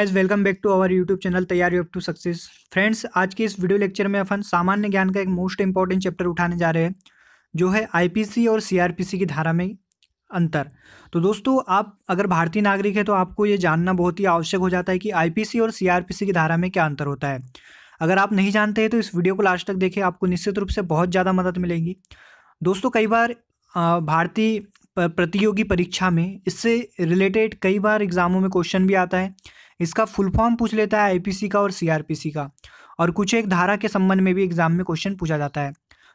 Guys welcome back to our YouTube channel तैयारी up to success friends आज के इस वीडियो लेक्चर में अपन सामान्य ज्ञान का एक मोस्ट इंपॉर्टेंट चैप्टर उठाने जा रहे हैं, जो है आईपीसी और सीआरपीसी की धारा में अंतर। तो दोस्तों, आप अगर भारतीय नागरिक है तो आपको ये जानना बहुत ही आवश्यक हो जाता है कि आईपीसी और सीआरपीसी की धारा में क्या अंतर होता है। अगर आप नहीं जानते हैं तो इस वीडियो को लास्ट तक देखें, आपको निश्चित रूप से बहुत ज़्यादा मदद मिलेगी। दोस्तों, कई बार भारतीय प्रतियोगी परीक्षा में इससे रिलेटेड कई बार एग्जामों में क्वेश्चन भी आता है। इसका फुल फॉर्म पूछ लेता है आईपीसी का और सीआरपीसी का। और कुछ एक धारा के संबंध में भी एग्ज़ाम में क्वेश्चन पूछा जाता है।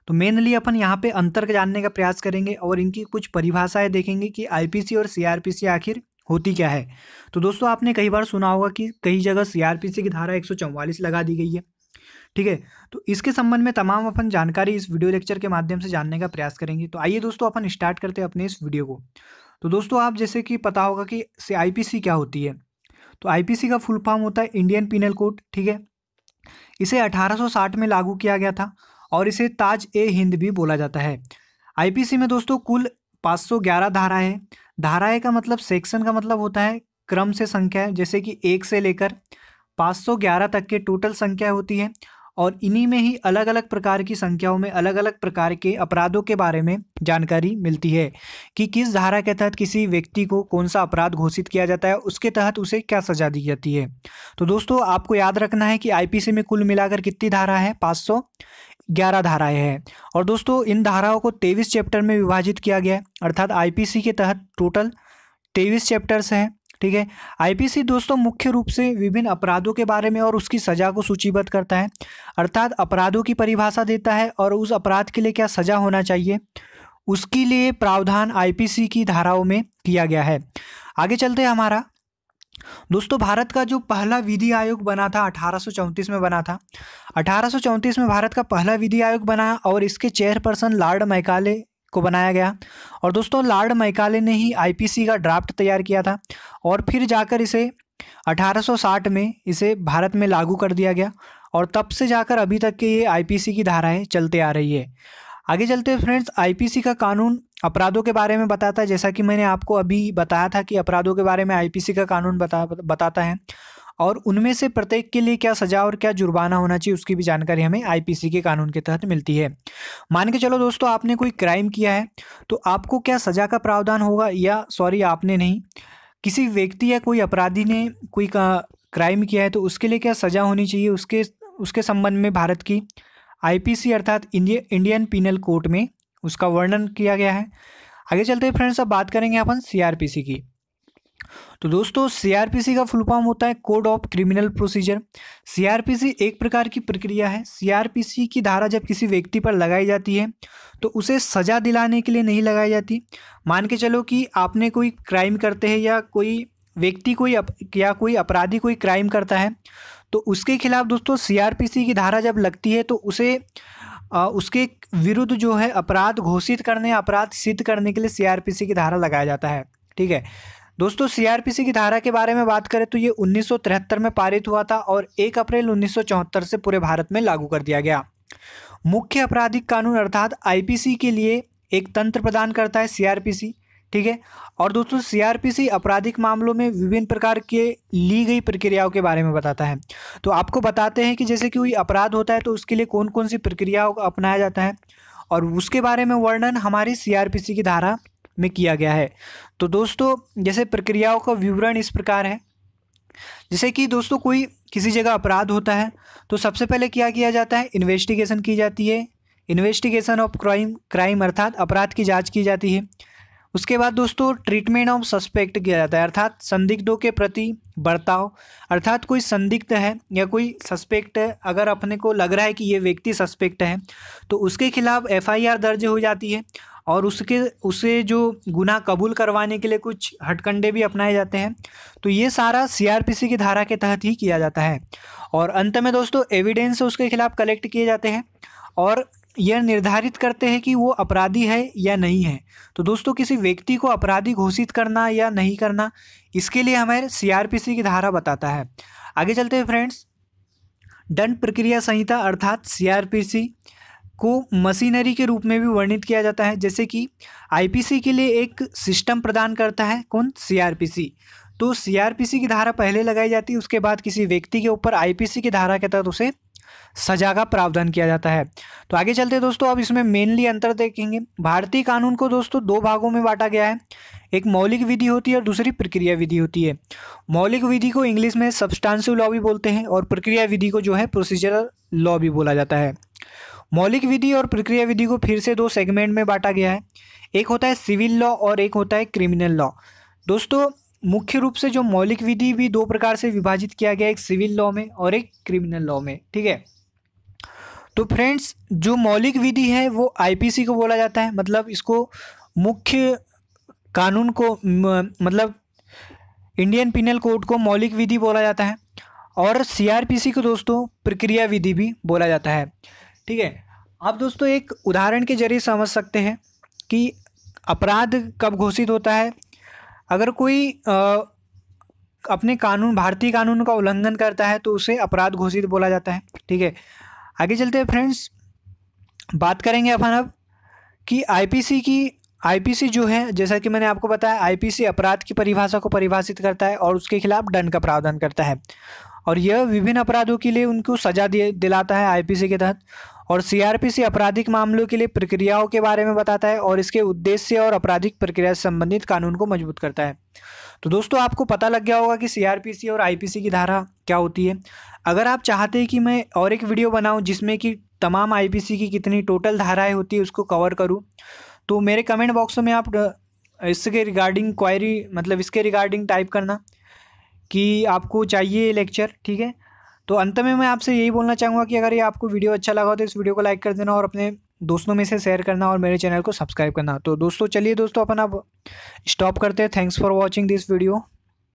तो मेनली अपन यहाँ पे अंतर के जानने का प्रयास करेंगे और इनकी कुछ परिभाषाएँ देखेंगे कि आईपीसी और सीआरपीसी आखिर होती क्या है। तो दोस्तों, आपने कई बार सुना होगा कि कई जगह सीआरपीसी की धारा एक सौ चौवालीस लगा दी गई है। ठीक है? तो इसके संबंध में तमाम अपन जानकारी इस वीडियो लेक्चर के माध्यम से जानने का प्रयास करेंगे। तो आइए दोस्तों, अपन स्टार्ट करते हैं अपने इस वीडियो को। तो दोस्तों, आप जैसे कि पता होगा कि आई क्या होती है। तो आईपीसी का फुल फॉर्म होता है इंडियन पिनल कोड ठीक है? इसे 1860 में लागू किया गया था और इसे ताज ए हिंद भी बोला जाता है। आईपीसी में दोस्तों कुल 511 सौ ग्यारह धाराएँ का मतलब सेक्शन का मतलब होता है क्रम से संख्या, जैसे कि एक से लेकर 511 तक के टोटल संख्या होती है। और इन्हीं में ही अलग अलग प्रकार की संख्याओं में अलग अलग प्रकार के अपराधों के बारे में जानकारी मिलती है कि किस धारा के तहत किसी व्यक्ति को कौन सा अपराध घोषित किया जाता है, उसके तहत उसे क्या सजा दी जाती है। तो दोस्तों, आपको याद रखना है कि आईपीसी में कुल मिलाकर कितनी धारा है? पाँच ग्यारह धाराएँ हैं। और दोस्तों, इन धाराओं को तेईस चैप्टर में विभाजित किया गया है। अर्थात आईपीसी के तहत टोटल तेईस चैप्टर्स हैं। ठीक है? आईपीसी दोस्तों मुख्य रूप से विभिन्न अपराधों के बारे में और उसकी सज़ा को सूचीबद्ध करता है। अर्थात अपराधों की परिभाषा देता है और उस अपराध के लिए क्या सज़ा होना चाहिए? उसके लिए प्रावधान आईपीसी की धाराओं में किया गया है। आगे चलते हैं हमारा। दोस्तों भारत का जो पहला विधि आयोग बना था, अठारह सौ चौंतीस में बना था। अठारह सौ चौंतीस में भारत का पहला विधि आयोग बना और इसके चेयरपर्सन लॉर्ड मैकाले को बनाया गया। और दोस्तों, लॉर्ड मैकाले ने ही आईपीसी का ड्राफ्ट तैयार किया था और फिर जाकर इसे 1860 में इसे भारत में लागू कर दिया गया और तब से जाकर अभी तक के ये आईपीसी की धाराएँ चलते आ रही है। आगे चलते फ्रेंड्स, आईपीसी का कानून अपराधों के बारे में बताता है। जैसा कि मैंने आपको अभी बताया था कि अपराधों के बारे में आईपीसी का कानून बता, बताता है। और उनमें से प्रत्येक के लिए क्या सजा और क्या जुर्माना होना चाहिए, उसकी भी जानकारी हमें आईपीसी के कानून के तहत मिलती है। मान के चलो दोस्तों, आपने कोई क्राइम किया है तो आपको क्या सजा का प्रावधान होगा या सॉरी आपने नहीं? किसी व्यक्ति या कोई अपराधी ने कोई क्राइम किया है तो उसके लिए क्या सजा होनी चाहिए उसके उसके संबंध में भारत की? आईपीसी अर्थात इंडियन पिनल कोर्ट में उसका वर्णन किया गया है। आगे चलते फ्रेंड्स अब बात करेंगे अपन सीआरपीसी की। तो दोस्तों सीआरपीसी का फुल फॉर्म होता है code of criminal procedure CrPC एक प्रकार की प्रक्रिया है। सीआरपीसी की धारा जब किसी व्यक्ति पर लगाई जाती है तो उसे सज़ा दिलाने के लिए नहीं लगाई जाती। मान के चलो कि आपने कोई क्राइम करते हैं या कोई व्यक्ति कोई या कोई अपराधी कोई क्राइम करता है तो उसके खिलाफ दोस्तों सीआरपीसी की धारा जब लगती है तो उसे आ, उसके विरुद्ध जो है अपराध घोषित करने अपराध सिद्ध करने के लिए सीआरपीसी की धारा लगाया जाता है। ठीक है? दोस्तों सीआरपीसी की धारा के बारे में बात करें तो ये उन्नीस सौ तिहत्तर में पारित हुआ था और एक अप्रैल उन्नीस सौ चौहत्तर से पूरे भारत में लागू कर दिया गया। मुख्य आपराधिक कानून अर्थात आईपीसी के लिए एक तंत्र प्रदान करता है सीआरपीसी ठीक है? और दोस्तों सीआरपीसी आपराधिक मामलों में विभिन्न प्रकार के ली गई प्रक्रियाओं के बारे में बताता है। तो आपको बताते हैं कि जैसे कि कोई अपराध होता है तो उसके लिए कौन कौन सी प्रक्रियाओं अपनाया जाता है और उसके बारे में वर्णन हमारी सीआरपीसी की धारा में किया गया है। तो दोस्तों, जैसे प्रक्रियाओं का विवरण इस प्रकार है। जैसे कि दोस्तों, कोई किसी जगह अपराध होता है तो सबसे पहले क्या किया जाता है? इन्वेस्टिगेशन की जाती है। इन्वेस्टिगेशन ऑफ़ क्राइम क्राइम अर्थात अपराध की जाँच की जाती है। उसके बाद दोस्तों, ट्रीटमेंट ऑफ़ सस्पेक्ट किया जाता है, अर्थात संदिग्धों के प्रति बर्ताव। अर्थात कोई संदिग्ध है या कोई सस्पेक्ट है, अगर अपने को लग रहा है कि ये व्यक्ति सस्पेक्ट है तो उसके खिलाफ एफआईआर दर्ज हो जाती है। और उसके, उसे जो गुनाह कबूल करवाने के लिए कुछ हटकंडे भी अपनाए जाते हैं तो ये सारा सीआरपीसी की धारा के तहत ही किया जाता है। और अंत में दोस्तों एविडेंस उसके खिलाफ कलेक्ट किए जाते हैं और यह निर्धारित करते हैं कि वो अपराधी है या नहीं है। तो दोस्तों, किसी व्यक्ति को अपराधी घोषित करना या नहीं करना, इसके लिए हमें सीआरपीसी की धारा बताता है। आगे चलते हैं फ्रेंड्स दंड प्रक्रिया संहिता अर्थात सीआरपीसी को मशीनरी के रूप में भी वर्णित किया जाता है, जैसे कि आईपीसी के लिए एक सिस्टम प्रदान करता है, कौन? सीआरपीसी तो सीआरपीसी की धारा पहले लगाई जाती है, उसके बाद किसी व्यक्ति के ऊपर आईपीसी की धारा के तहत उसे सजा का प्रावधान किया जाता है। तो आगे चलते दोस्तों, अब इसमें मेनली अंतर देखेंगे। भारतीय कानून को दोस्तों दो भागों में बांटा गया है, एक मौलिक विधि होती है और दूसरी प्रक्रिया विधि होती है। मौलिक विधि को इंग्लिश में सब्सटांसिव लॉ भी बोलते हैं और प्रक्रिया विधि को जो है प्रोसीजरल लॉ भी बोला जाता है। मौलिक विधि और प्रक्रिया विधि को फिर से दो सेगमेंट में बांटा गया है। एक होता है सिविल लॉ और एक होता है क्रिमिनल लॉ दोस्तों, मुख्य रूप से जो मौलिक विधि भी दो प्रकार से विभाजित किया गया एक सिविल लॉ में और एक क्रिमिनल लॉ में, ठीक है? तो फ्रेंड्स जो मौलिक विधि है, वो आईपीसी को बोला जाता है। मतलब इसको मुख्य कानून को मतलब इंडियन पिनल कोड को मौलिक विधि बोला जाता है। और सीआरपीसी को दोस्तों प्रक्रिया विधि भी बोला जाता है। ठीक है? आप दोस्तों एक उदाहरण के ज़रिए समझ सकते हैं कि अपराध कब घोषित होता है। अगर कोई आ, अपने कानून भारतीय कानून का उल्लंघन करता है तो उसे अपराध घोषित बोला जाता है ठीक है? आगे चलते हैं फ्रेंड्स बात करेंगे अपन अब कि आईपीसी की आईपीसी जो है जैसा कि मैंने आपको बताया आईपीसी अपराध की परिभाषा को परिभाषित करता है और उसके खिलाफ दंड का प्रावधान करता है। और यह विभिन्न अपराधों के लिए उनको सजा दिलाता है आईपीसी के तहत। और सीआरपीसी आपराधिक मामलों के लिए प्रक्रियाओं के बारे में बताता है और इसके उद्देश्य और आपराधिक प्रक्रिया से संबंधित कानून को मज़बूत करता है। तो दोस्तों, आपको पता लग गया होगा कि सीआरपीसी और आईपीसी की धारा क्या होती है। अगर आप चाहते हैं कि मैं और एक वीडियो बनाऊँ जिसमें कि तमाम आईपीसी की कितनी टोटल धाराएँ होती है, उसको कवर करूँ तो मेरे कमेंट बॉक्स में आप इसके रिगार्डिंग क्वायरी मतलब इसके रिगार्डिंग टाइप करना कि आपको चाहिए लेक्चर ठीक है? तो अंत में मैं आपसे यही बोलना चाहूँगा कि अगर ये आपको वीडियो अच्छा लगा हो तो इस वीडियो को लाइक कर देना और अपने दोस्तों में से शेयर करना और मेरे चैनल को सब्सक्राइब करना। तो दोस्तों, चलिए दोस्तों, अपन अब स्टॉप करते हैं। Thanks for watching this video